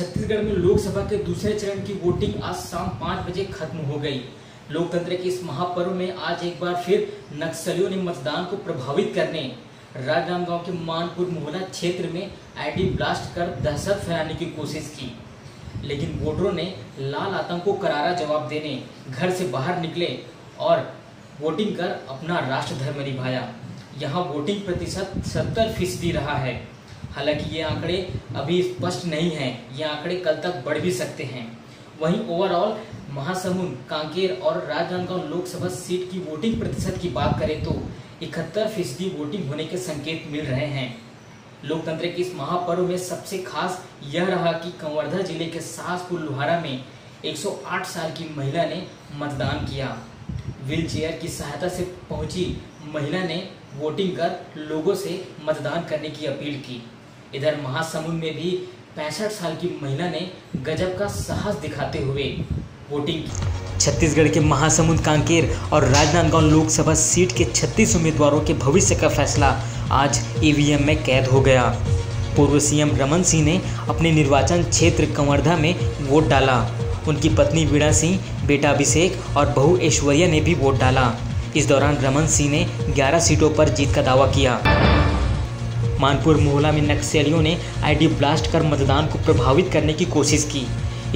छत्तीसगढ़ में लोकसभा के दूसरे चरण की वोटिंग आज शाम पाँच बजे खत्म हो गई। लोकतंत्र के इस महापर्व में आज एक बार फिर नक्सलियों ने मतदान को प्रभावित करने, राजनांदगांव के मानपुर मोहल्ला क्षेत्र में आईडी ब्लास्ट कर दहशत फैलाने की कोशिश की। लेकिन वोटरों ने लाल आतंक को करारा जवाब देने, घर से बाहर निकले और वोटिंग कर अपना राष्ट्र धर्म निभाया। यहाँ वोटिंग प्रतिशत सत्तर फ़ीसदी रहा है। हालाँकि ये आंकड़े अभी स्पष्ट नहीं हैं। ये आंकड़े कल तक बढ़ भी सकते हैं। वहीं ओवरऑल महासमुंद, कांकेर और राजनांदगांव लोकसभा सीट की वोटिंग प्रतिशत की बात करें तो इकहत्तर फ़ीसदी वोटिंग होने के संकेत मिल रहे हैं। लोकतंत्र के इस महापर्व में सबसे खास यह रहा कि कंवर्धा ज़िले के सासपुर लोहारा में 108 साल की महिला ने मतदान किया। व्हील चेयर की सहायता से पहुँची महिला ने वोटिंग कर लोगों से मतदान करने की अपील की। इधर महासमुंद में भी पैंसठ साल की महिला ने गजब का साहस दिखाते हुए वोटिंग की। छत्तीसगढ़ के महासमुंद, कांकेर और राजनांदगांव लोकसभा सीट के 36 उम्मीदवारों के भविष्य का फैसला आज ईवीएम में कैद हो गया। पूर्व सीएम रमन सिंह ने अपने निर्वाचन क्षेत्र कंवर्धा में वोट डाला। उनकी पत्नी वीणा सिंह, बेटा अभिषेक और बहू ऐश्वर्या ने भी वोट डाला। इस दौरान रमन सिंह ने 11 सीटों पर जीत का दावा किया। मानपुर मोहल्ला में नक्सलियों ने आईडी ब्लास्ट कर मतदान को प्रभावित करने की कोशिश की।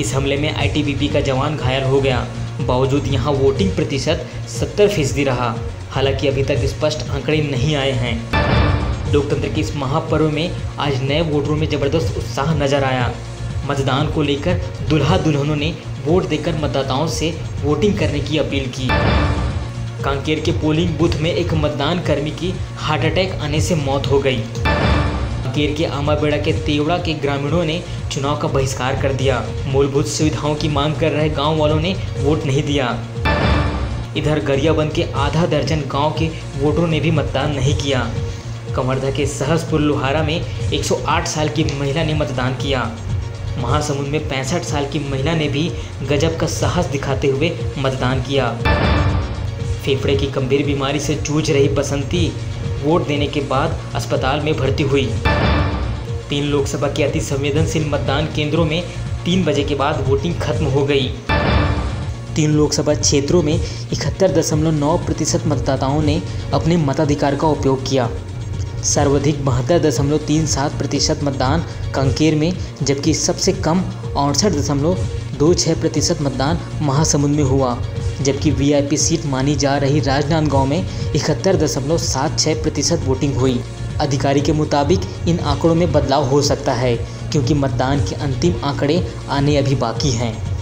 इस हमले में आईटीबीपी का जवान घायल हो गया। बावजूद यहाँ वोटिंग प्रतिशत 70 फ़ीसदी रहा। हालाँकि अभी तक स्पष्ट आंकड़े नहीं आए हैं। लोकतंत्र के इस महापर्व में आज नए वोटरों में ज़बरदस्त उत्साह नज़र आया। मतदान को लेकर दुल्हा दुल्हनों ने वोट देकर मतदाताओं से वोटिंग करने की अपील की। कांकेर के पोलिंग बूथ में एक मतदान कर्मी की हार्ट अटैक आने से मौत हो गई। कांकेर के आमाबेड़ा के तेवड़ा के ग्रामीणों ने चुनाव का बहिष्कार कर दिया। मूलभूत सुविधाओं की मांग कर रहे गाँव वालों ने वोट नहीं दिया। इधर गरियाबंद के आधा दर्जन गाँव के वोटरों ने भी मतदान नहीं किया। कवर्धा के सहसपुर लोहारा में 108 साल की महिला ने मतदान किया। महासमुंद में पैंसठ साल की महिला ने भी गजब का साहस दिखाते हुए मतदान किया। फेफड़े की गंभीर बीमारी से जूझ रही बसंती वोट देने के बाद अस्पताल में भर्ती हुई। तीन लोकसभा के अति संवेदनशील मतदान केंद्रों में तीन बजे के बाद वोटिंग खत्म हो गई। तीन लोकसभा क्षेत्रों में इकहत्तर दशमलव नौ प्रतिशत मतदाताओं ने अपने मताधिकार का उपयोग किया। सर्वाधिक बहत्तर दशमलव तीन सात प्रतिशत मतदान कंकेर में, जबकि सबसे कम अड़सठ दशमलव दो छः प्रतिशत मतदान महासमुंद में हुआ। जबकि वीआईपी सीट मानी जा रही राजनांदगांव में इकहत्तर दशमलव सात छः प्रतिशत वोटिंग हुई। अधिकारी के मुताबिक इन आंकड़ों में बदलाव हो सकता है, क्योंकि मतदान के अंतिम आंकड़े आने अभी बाकी हैं।